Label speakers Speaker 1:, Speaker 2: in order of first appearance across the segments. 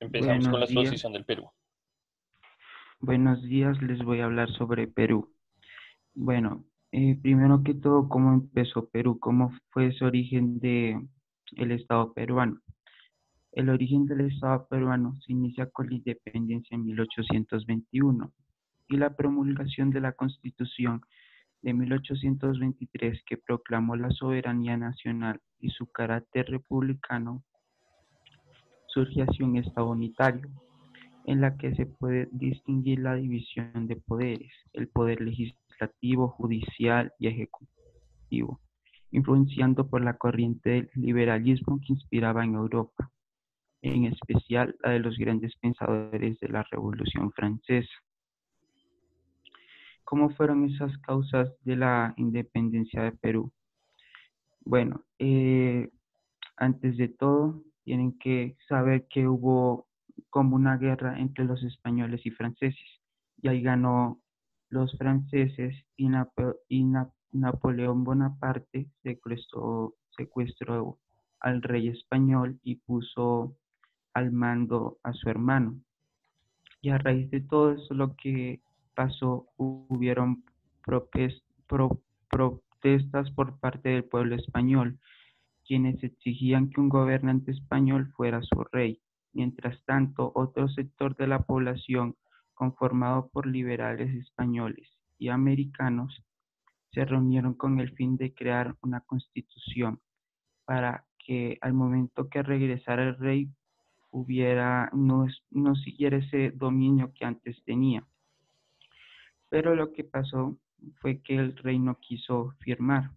Speaker 1: Empezamos con la
Speaker 2: Buenos días.
Speaker 1: exposición del Perú.
Speaker 2: Buenos días, les voy a hablar sobre Perú. Bueno, eh, primero que todo, ¿cómo empezó Perú? ¿Cómo fue su origen de el Estado peruano? El origen del Estado peruano se inicia con la independencia en 1821 y la promulgación de la Constitución de 1823 que proclamó la soberanía nacional y su carácter republicano surge así un Estado unitario en la que se puede distinguir la división de poderes, el poder legislativo, judicial y ejecutivo, influenciando por la corriente del liberalismo que inspiraba en Europa, en especial la de los grandes pensadores de la Revolución Francesa. ¿Cómo fueron esas causas de la independencia de Perú? Bueno, eh, antes de todo, tienen que saber que hubo como una guerra entre los españoles y franceses. Y ahí ganó los franceses y, Napo y Na Napoleón Bonaparte secuestró, secuestró al rey español y puso al mando a su hermano. Y a raíz de todo eso lo que pasó, hubieron protestas por parte del pueblo español, quienes exigían que un gobernante español fuera su rey. Mientras tanto, otro sector de la población, conformado por liberales españoles y americanos, se reunieron con el fin de crear una constitución para que al momento que regresara el rey hubiera, no, no siguiera ese dominio que antes tenía. Pero lo que pasó fue que el rey no quiso firmar.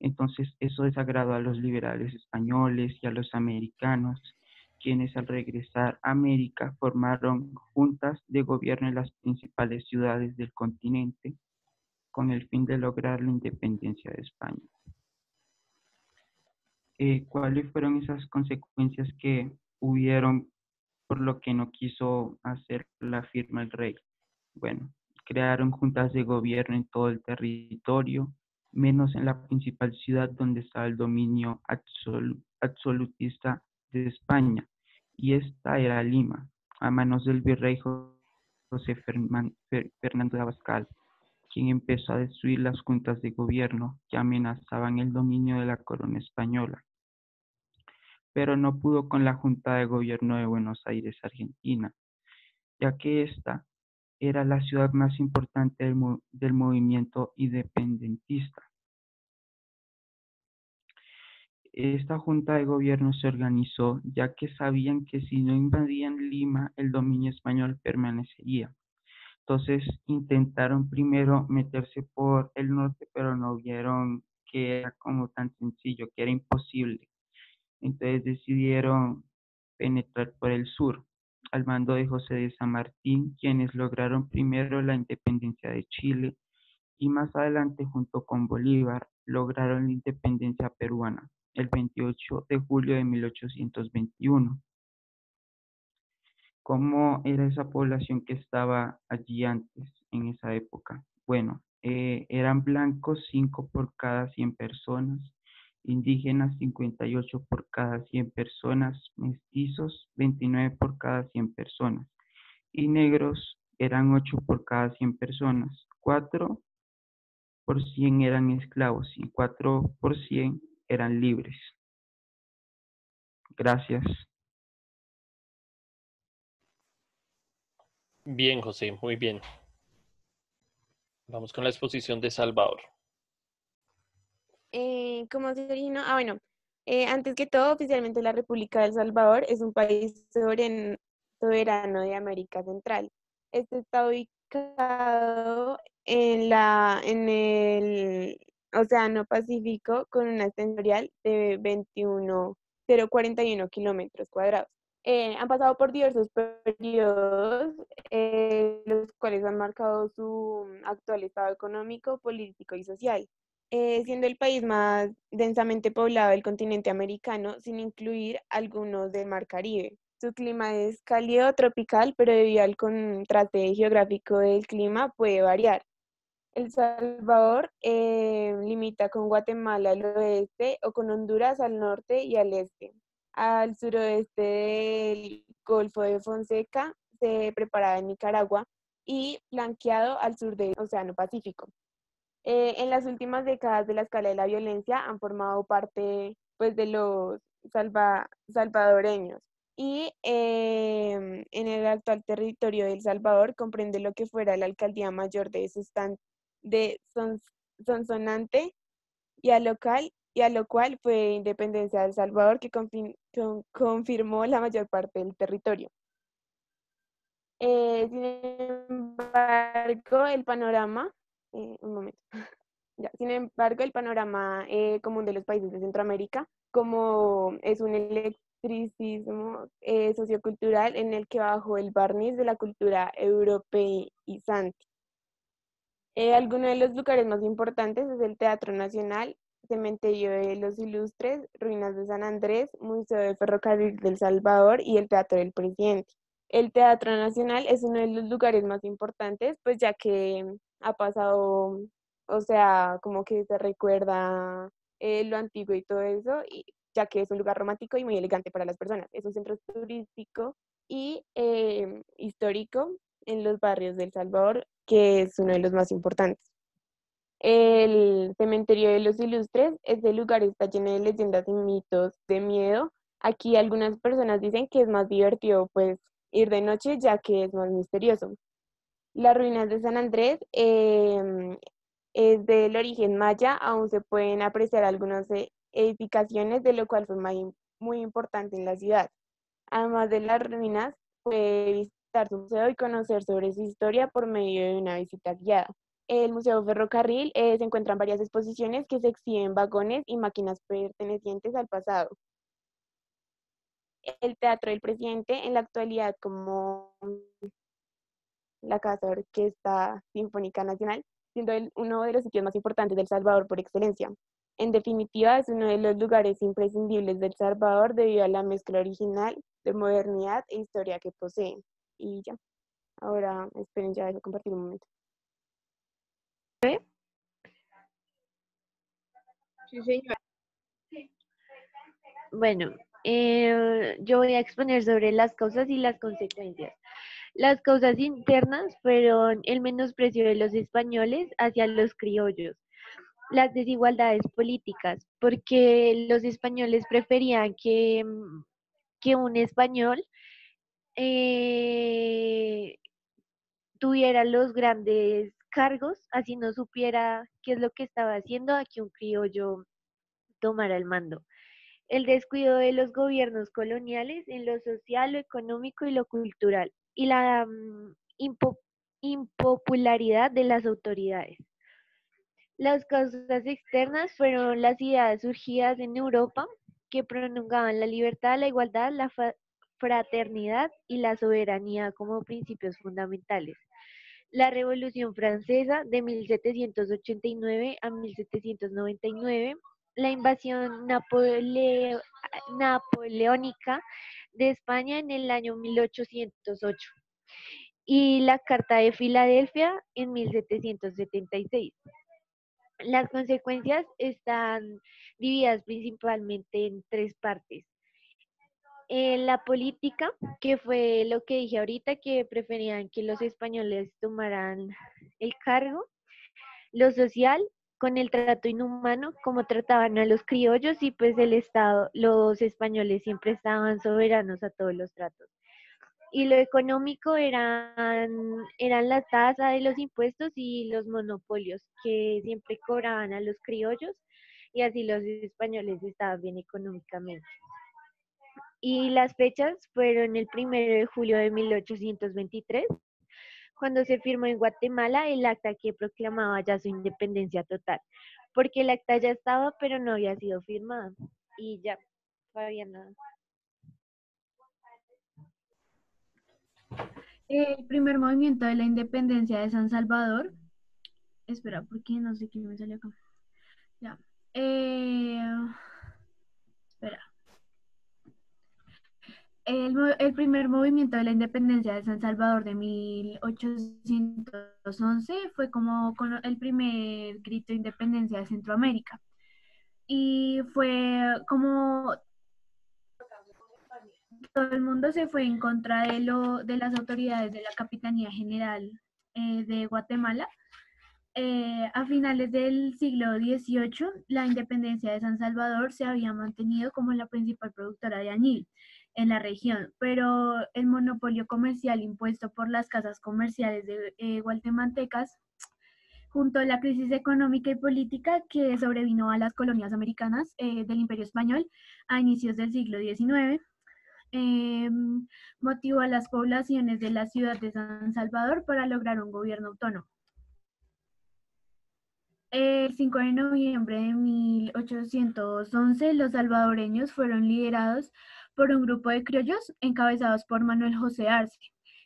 Speaker 2: Entonces eso desagradó a los liberales españoles y a los americanos, quienes al regresar a América formaron juntas de gobierno en las principales ciudades del continente con el fin de lograr la independencia de España. Eh, ¿Cuáles fueron esas consecuencias que hubieron por lo que no quiso hacer la firma el rey? Bueno, crearon juntas de gobierno en todo el territorio, menos en la principal ciudad donde estaba el dominio absolu absolutista de España, y esta era Lima, a manos del virrey José Fernando de Abascal, quien empezó a destruir las juntas de gobierno que amenazaban el dominio de la corona española. Pero no pudo con la Junta de Gobierno de Buenos Aires, Argentina, ya que esta era la ciudad más importante del, del movimiento independentista. Esta junta de gobierno se organizó ya que sabían que si no invadían Lima, el dominio español permanecería. Entonces intentaron primero meterse por el norte, pero no vieron que era como tan sencillo, que era imposible. Entonces decidieron penetrar por el sur al mando de José de San Martín, quienes lograron primero la independencia de Chile y más adelante junto con Bolívar lograron la independencia peruana el 28 de julio de 1821. ¿Cómo era esa población que estaba allí antes, en esa época? Bueno, eh, eran blancos 5 por cada 100 personas, indígenas 58 por cada 100 personas, mestizos 29 por cada 100 personas y negros eran 8 por cada 100 personas, 4 por 100 eran esclavos y 4 por 100 eran libres. Gracias.
Speaker 1: Bien, José, muy bien. Vamos con la exposición de Salvador.
Speaker 3: Eh, ¿Cómo se originó? Ah, bueno, eh, antes que todo, oficialmente la República de El Salvador es un país soberano de América Central. Este está ubicado en, la, en el Océano Pacífico con una extensión de 21.041 kilómetros cuadrados. Eh, han pasado por diversos periodos, eh, los cuales han marcado su actual estado económico, político y social, eh, siendo el país más densamente poblado del continente americano, sin incluir algunos del Mar Caribe. Su clima es cálido tropical, pero debido al contraste geográfico del clima puede variar. El Salvador eh, limita con Guatemala al oeste o con Honduras al norte y al este. al suroeste del Golfo de Fonseca, se preparaba en Nicaragua y flanqueado al sur del Océano Pacífico. Eh, en las últimas décadas de la escala de la violencia han formado parte pues, de los salvadoreños y em, en el actual territorio de El Salvador comprende lo que fuera la alcaldía mayor de, de Sonsonante y a, local, y a lo cual fue Independencia de El Salvador que confirmó la mayor parte del territorio. Eh, sin embargo, el panorama, eh, un momento, ya, sin embargo, el panorama eh, común de los países de Centroamérica, como es un electricismo sociocultural en el que bajo el barniz de la cultura europeizante. algunos de los lugares más importantes es el Teatro Nacional, Cementerio de los Ilustres, Ruinas de San Andrés, Museo de Ferrocarril del Salvador y el Teatro del Presidente. El Teatro Nacional es uno de los lugares más importantes, pues ya que ha pasado, o sea, como que se recuerda eh, lo antiguo y todo eso, y ya que es un lugar romántico y muy elegante para las personas. Es un centro turístico y eh, histórico en los barrios del Salvador, que es uno de los más importantes. El cementerio de los ilustres, este lugar está lleno de leyendas y mitos de miedo. Aquí algunas personas dicen que es más divertido pues ir de noche ya que es más misterioso. Las ruinas de San Andrés em, es del origen maya, aún se pueden apreciar algunas e, edificaciones, de lo cual fue muy, muy importante en la ciudad. Además de las ruinas, puede visitar su museo y conocer sobre su historia por medio de una visita guiada. El Museo Ferrocarril eh, se encuentran varias exposiciones que se exhiben vagones y máquinas pertenecientes al pasado el Teatro del Presidente en la actualidad como la Casa Orquesta Sinfónica Nacional, siendo uno de los sitios más importantes del Salvador por excelencia. En definitiva, es uno de los lugares imprescindibles del Salvador debido a la mezcla original de modernidad e historia que posee. Y ya, ahora esperen, ya dejo compartir un momento.
Speaker 4: Sí, señora. Bueno, eh, yo voy a exponer sobre las causas y las consecuencias. Las causas internas fueron el menosprecio de los españoles hacia los criollos, las desigualdades políticas, porque los españoles preferían que, mm, que un español eh, tuviera los grandes cargos, así no supiera qué es lo que estaba haciendo, a que un criollo tomara el mando. El descuido de los gobiernos coloniales en lo social, lo económico y lo cultural, y la mm, impopularidad de las autoridades. Las causas externas fueron las ideas surgidas en Europa que prolongaban la libertad, la igualdad, la fraternidad y la soberanía como principios fundamentales. La Revolución Francesa de 1789 a 1799 la invasión napoleónica de España en el año 1808 y la Carta de Filadelfia en 1776. Las consecuencias están divididas principalmente en tres partes. En la política, que fue lo que dije ahorita, que preferían que los españoles tomaran el cargo. Lo social, con el trato inhumano, como trataban a los criollos y pues el Estado, los españoles siempre estaban soberanos a todos los tratos. Y lo económico eran, eran la tasa de los impuestos y los monopolios que siempre cobraban a los criollos y así los españoles estaban bien económicamente. Y las fechas fueron el 1 de julio de 1823 cuando se firmó en Guatemala el acta que proclamaba ya su independencia total, porque el acta ya estaba, pero no había sido firmada. Y ya, no había nada.
Speaker 5: El primer movimiento de la independencia de San Salvador. Espera, porque no sé qué me salió acá. Ya. Eh, espera. El, primer movimiento de la independencia de San Salvador de 1811 fue como el primer grito de independencia de Centroamérica. Y fue como todo el mundo se fue en contra de, lo, de las autoridades de la Capitanía General eh, de Guatemala. Eh, a finales del siglo XVIII, la independencia de San Salvador se había mantenido como la principal productora de añil en la región, pero el monopolio comercial impuesto por las casas comerciales de eh, guatemaltecas, junto a la crisis económica y política que sobrevino a las colonias americanas eh, del Imperio Español a inicios del siglo XIX, eh, motivó a las poblaciones de la ciudad de San Salvador para lograr un gobierno autónomo. El 5 de noviembre de 1811, los salvadoreños fueron liderados por un grupo de criollos encabezados por Manuel José Arce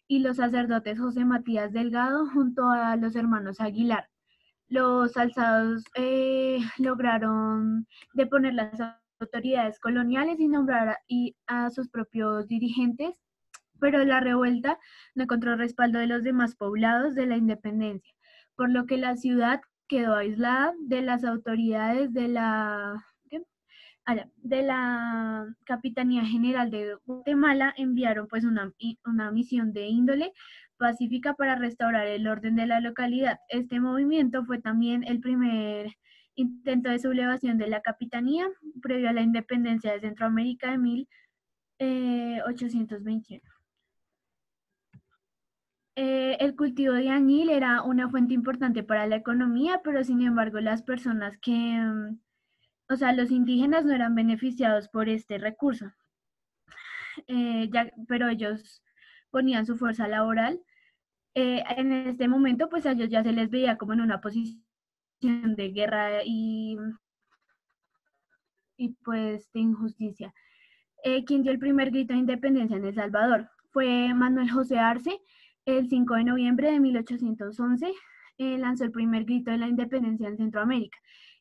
Speaker 5: y los sacerdotes José Matías Delgado junto a los hermanos Aguilar. Los alzados eh, lograron deponer las autoridades coloniales y nombrar a, a sus propios dirigentes, pero la revuelta no encontró respaldo de los demás poblados de la independencia, por lo que la ciudad quedó aislada de las autoridades de la de la Capitanía General de Guatemala enviaron pues una, una misión de índole pacífica para restaurar el orden de la localidad. Este movimiento fue también el primer intento de sublevación de la capitanía previo a la independencia de Centroamérica de 1821. Eh, el cultivo de añil era una fuente importante para la economía, pero sin embargo las personas que mm, o sea, los indígenas no eran beneficiados por este recurso, eh, pero ellos ponían su fuerza laboral. Eh, en este momento, pues a ellos ya se les veía como en una posición de guerra y, y pues de injusticia. Eh, quien dio el primer grito de independencia en El Salvador fue Manuel José Arce, el 5 de noviembre de 1811, lanzó el primer grito de la independencia en Centroamérica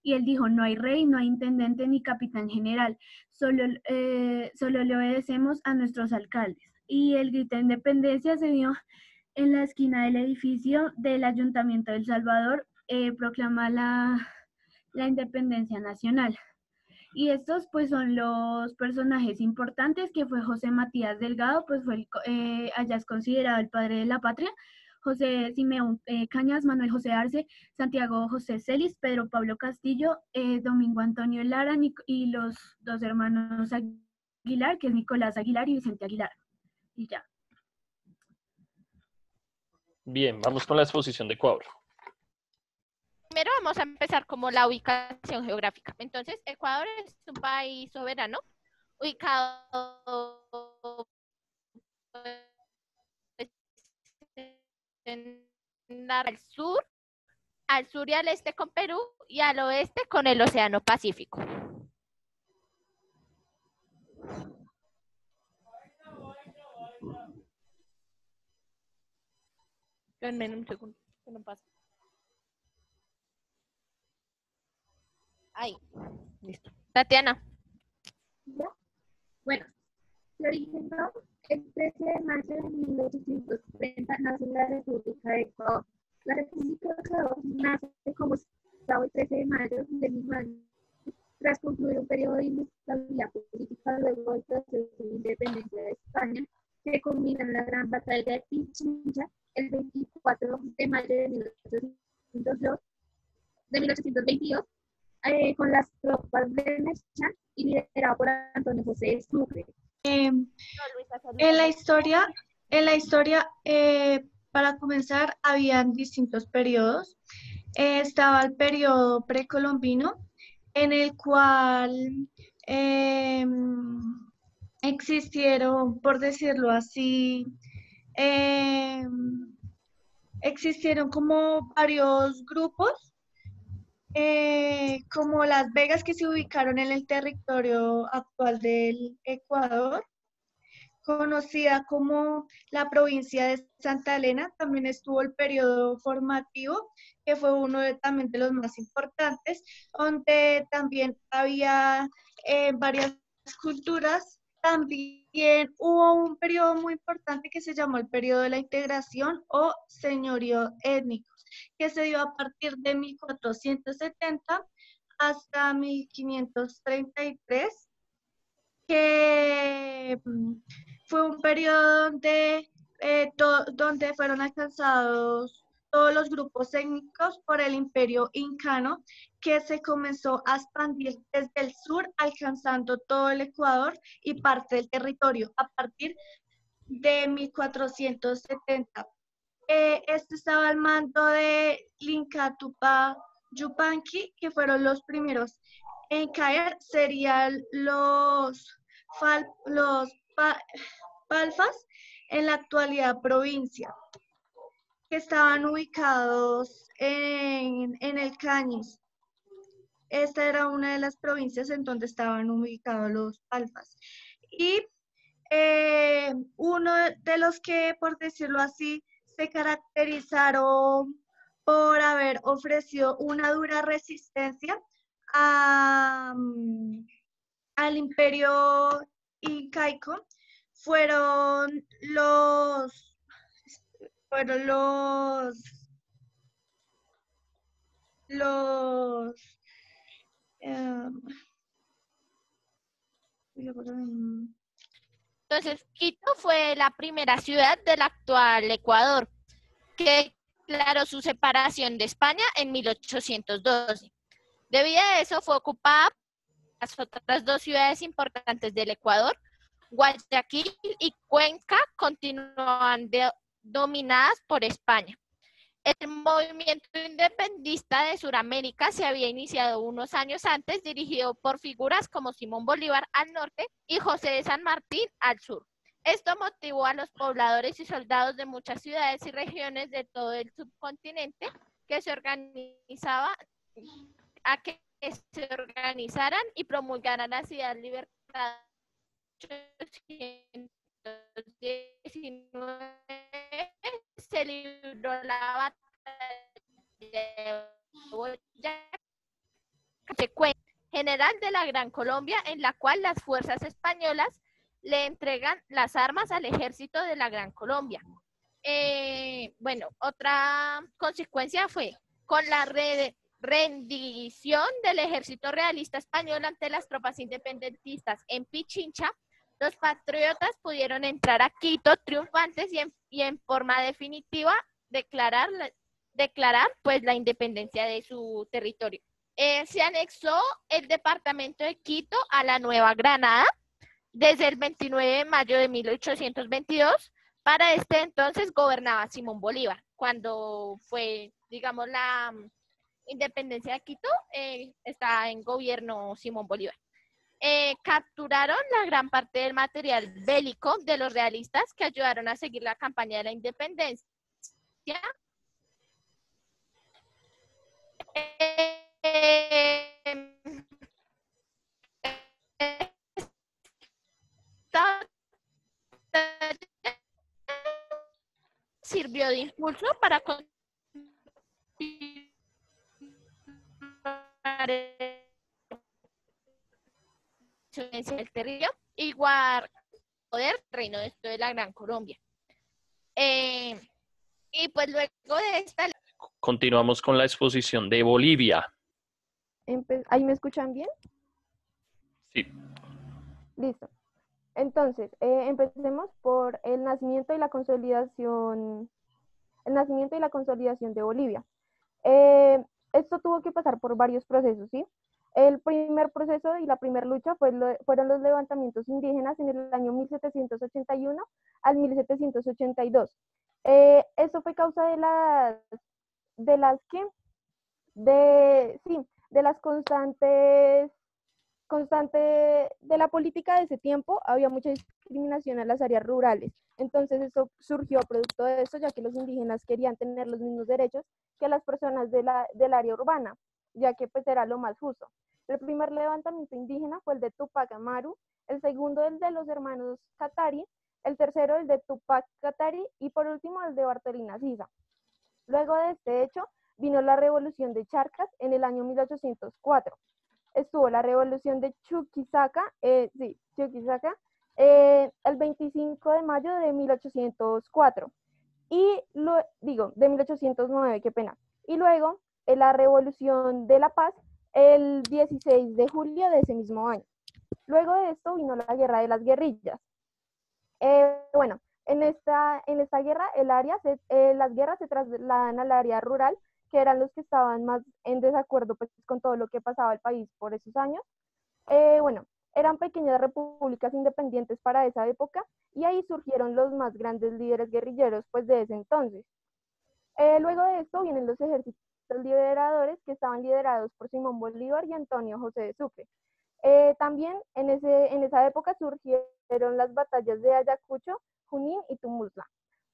Speaker 5: y él dijo, no hay rey, no hay intendente ni capitán general, solo, eh, solo le obedecemos a nuestros alcaldes. Y el grito de independencia se dio en la esquina del edificio del Ayuntamiento de El Salvador, eh, proclama la, la independencia nacional. Y estos pues son los personajes importantes que fue José Matías Delgado, pues fue el, eh, allá es considerado el padre de la patria, José Simeón eh, Cañas, Manuel José Arce, Santiago José Celis, Pedro Pablo Castillo, eh, Domingo Antonio Lara y los dos hermanos Aguilar, que es Nicolás Aguilar y Vicente Aguilar. Y ya.
Speaker 1: Bien, vamos con la exposición de Ecuador.
Speaker 6: Primero vamos a empezar como la ubicación geográfica. Entonces, Ecuador es un país soberano, ubicado al sur, al sur y al este con Perú y al oeste con el Océano Pacífico. un segundo, no pasa. Ahí, listo. Tatiana.
Speaker 7: Bueno, se originó el 13 de mayo de 1830 nace la República de Ecuador. La República de Ecuador nace como Estado el 13 de mayo del mismo año, tras concluir un periodo de inestabilidad política luego del proceso de independencia de España, que en la gran batalla de Pichincha el 24 de mayo de 1822, de 1822 eh, con las tropas de Merchán y liderado por Antonio José Sucre.
Speaker 8: Em, en la historia, en la historia eh, para comenzar, habían distintos periodos. Eh, estaba el periodo precolombino, en el cual em, existieron, por decirlo así, em, existieron como varios grupos eh, como Las Vegas que se ubicaron en el territorio actual del Ecuador, conocida como la provincia de Santa Elena, también estuvo el periodo formativo, que fue uno de, también de los más importantes, donde también había eh, varias culturas. También hubo un periodo muy importante que se llamó el periodo de la integración o señorío étnico que se dio a partir de 1470 hasta 1533, que mm, fue un periodo donde, eh, donde fueron alcanzados todos los grupos étnicos por el imperio incano, que se comenzó a expandir desde el sur, alcanzando todo el Ecuador y parte del territorio a partir de 1470. Eh, este estaba al mando de Linca Tupa Yupanqui, que fueron los primeros en caer, serían los, fal- los pa- palfas en la actualidad provincia, que estaban ubicados en, en el Cañiz. Esta era una de las provincias en donde estaban ubicados los palfas. Y eh, uno de los que, por decirlo así, se caracterizaron por haber ofrecido una dura resistencia a, mm, al imperio incaico. Fueron los fueron los los em,
Speaker 6: Entonces, Quito fue la primera ciudad del actual Ecuador, que declaró su separación de España en 1812. Debido a eso, fue ocupada por las otras dos ciudades importantes del Ecuador, Guayaquil y Cuenca, continúan dominadas por España. El movimiento independista de Sudamérica se había iniciado unos años antes, dirigido por figuras como Simón Bolívar al norte y José de San Martín al sur. Esto motivó a los pobladores y soldados de muchas ciudades y regiones de todo el subcontinente a que se organizaran y promulgaran la ciudad libertad 1819 se libró la batalla de general de la Gran Colombia, en la cual las fuerzas españolas le entregan las armas al ejército de la Gran Colombia. Eh, bueno, otra consecuencia fue con la re- rendición del ejército realista español ante las tropas independentistas en Pichincha, los patriotas pudieron entrar a Quito triunfantes y en, y en forma definitiva declarar, la- declarar pues la independencia de su territorio. Eh, se anexó el departamento de Quito a la Nueva Granada desde el 29 de mayo de 1822. Para este entonces gobernaba Simón Bolívar. Cuando fue, digamos, la mm, independencia de Quito, eh, está en gobierno Simón Bolívar. Eh, capturaron la gran parte del material bélico de los realistas que ayudaron a seguir la campaña de la independencia. Sirvió de impulso para continuar el territorio y guardar poder reino de esto de la Gran Colombia. Eh, y pues luego de esta
Speaker 1: Continuamos con la exposición de Bolivia.
Speaker 9: ¿Ahí me escuchan bien?
Speaker 1: Sí.
Speaker 9: Listo. Entonces, eh, empecemos por el nacimiento y la consolidación, el nacimiento y la consolidación de Bolivia. Eh, esto tuvo que pasar por varios procesos, ¿sí? El primer proceso y la primera lucha fueron los levantamientos indígenas en el año 1781 al 1782. Eh, esto fue causa de las, de las que, de, sí, de las constantes constante de la política de ese tiempo, había mucha discriminación en las áreas rurales. Entonces eso surgió producto de eso, ya que los indígenas querían tener los mismos derechos que las personas de la, del área urbana, ya que pues era lo más justo. El primer levantamiento indígena fue el de Tupac Amaru, el segundo el de los hermanos Katari, el tercero el de Tupac Katari y por último el de Bartolina Sisa. Luego de este hecho vino la revolución de Charcas en el año 1804 estuvo la revolución de Chuquisaca, eh, eh, el 25 de mayo de 1804. Y lo, digo, de 1809, qué pena. Y luego la revolución de La Paz el 16 de julio de ese mismo año. Luego de esto vino la guerra de las guerrillas. Eh, bueno, en esta, en esta guerra, el área se- eh, las guerras se trasladan al área rural, que eran los que estaban más en desacuerdo pues, con todo lo que pasaba el país por esos años. Eh, bueno, eran pequeñas repúblicas independientes para esa época y ahí surgieron los más grandes líderes guerrilleros pues, de ese entonces. Eh, luego de esto vienen los ejércitos liberadores que estaban liderados por Simón Bolívar y Antonio José de Sucre. Eh, también en, ese, en esa época surgieron las batallas de Ayacucho, Junín y Tumultla.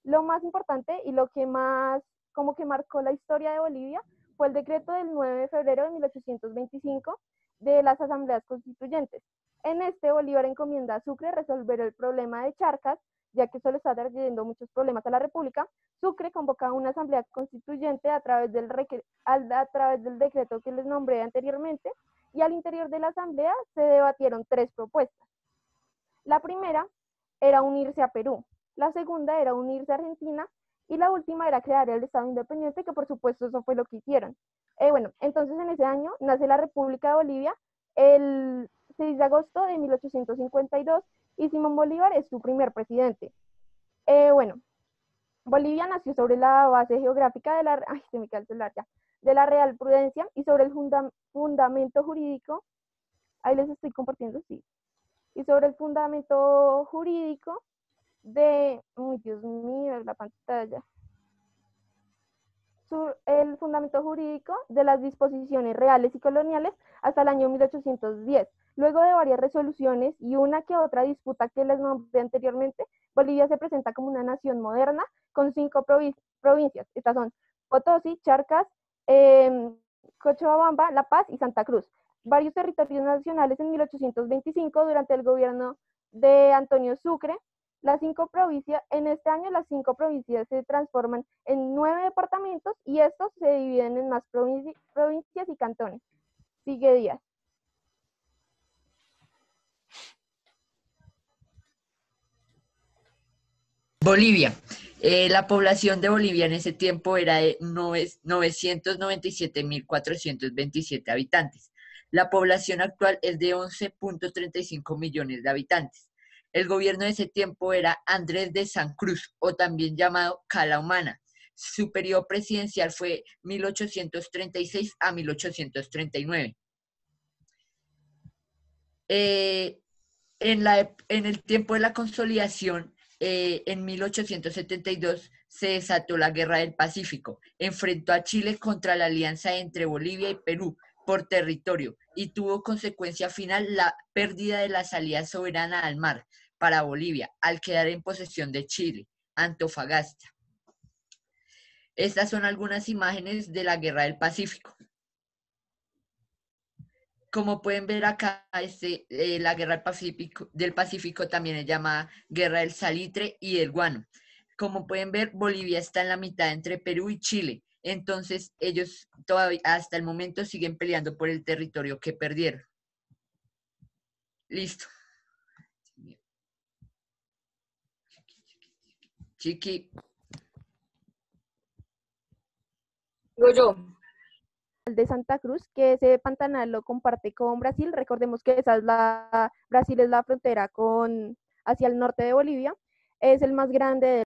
Speaker 9: Lo más importante y lo que más como que marcó la historia de Bolivia fue el decreto del 9 de febrero de 1825 de las asambleas constituyentes. En este Bolívar encomienda a Sucre resolver el problema de Charcas, ya que eso le está trayendo muchos problemas a la República. Sucre convoca una asamblea constituyente a través del, decreto que les nombré anteriormente y al interior de la asamblea se debatieron tres propuestas. La primera era unirse a Perú, la segunda era unirse a Argentina y la última era crear el Estado independiente, que por supuesto eso fue lo que hicieron. Eh, bueno, entonces en ese año nace la República de Bolivia el 6 de agosto de 1852 y Simón Bolívar es su primer presidente. Eh, bueno, Bolivia nació sobre la base geográfica de la, ay, se me el celular ya, de la Real Prudencia y sobre el funda- fundamento jurídico, ahí les estoy compartiendo, sí, y sobre el fundamento jurídico de, uy, Dios mío, la pantalla, Su- el fundamento jurídico de las disposiciones reales y coloniales hasta el año 1810. Luego de varias resoluciones y una que otra disputa que les nombré anteriormente, Bolivia se presenta como una nación moderna con cinco provi- provincias. Estas son Potosí, Charcas, em, Cochabamba, La Paz y Santa Cruz. Varios territorios nacionales en 1825 durante el gobierno de Antonio Sucre. Las cinco provincias, en este año las cinco provincias se transforman en nueve departamentos y estos se dividen en más provinci- provincias y cantones. Sigue Díaz.
Speaker 10: Bolivia. Eh, la población de Bolivia en ese tiempo era de nove- 997.427 habitantes. La población actual es de 11.35 millones de habitantes. El gobierno de ese tiempo era Andrés de San Cruz, o también llamado Cala Humana. Su periodo presidencial fue 1836 a 1839. Eh, en, la, en el tiempo de la consolidación, eh, en 1872 se desató la Guerra del Pacífico. Enfrentó a Chile contra la alianza entre Bolivia y Perú por territorio y tuvo consecuencia final la pérdida de la salida soberana al mar para Bolivia al quedar en posesión de Chile, Antofagasta. Estas son algunas imágenes de la Guerra del Pacífico. Como pueden ver acá, este, eh, la guerra del Pacífico, también es llamada guerra del salitre y del guano. Como pueden ver, Bolivia está en la mitad entre Perú y Chile. Entonces, ellos todavía hasta el momento siguen peleando por el territorio que perdieron. Listo. Chiqui.
Speaker 11: Digo yo.
Speaker 9: De Santa Cruz, que ese pantanal lo comparte con Brasil. Recordemos que esa es la, Brasil es la frontera con, hacia el norte de Bolivia. Es el más grande